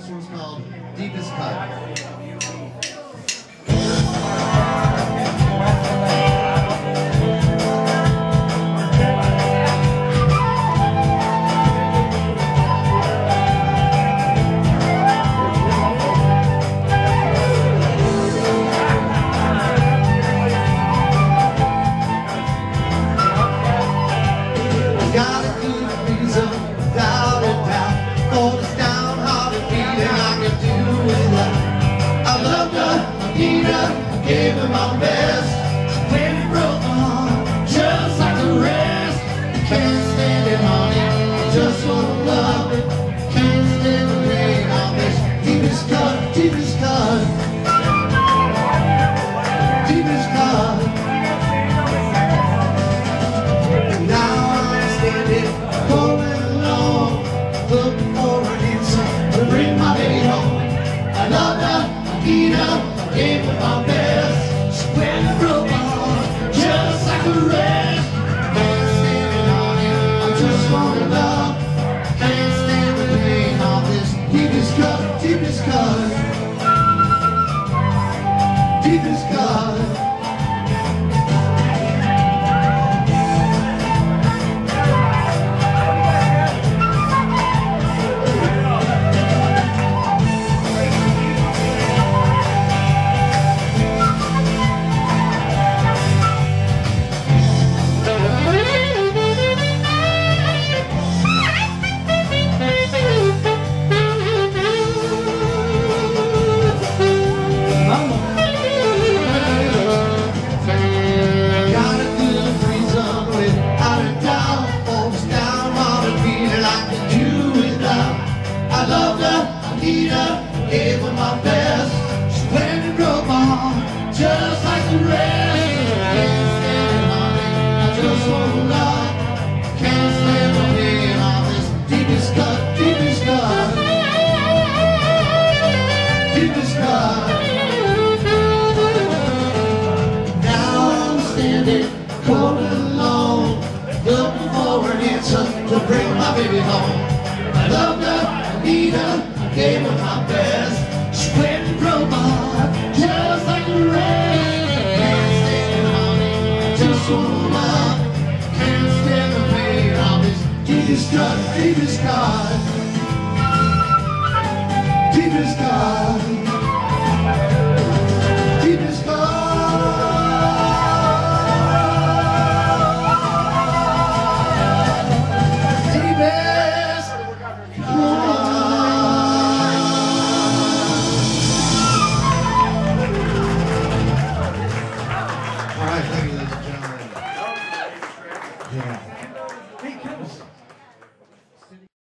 This one's called Deepest Cut. The mountain. Jesus for an answer to bring my baby home. I loved her, I need her, gave her my best. She went and broke just like the. Can't stand the just woke up. Can't stand the pain of this deepest cut, deepest.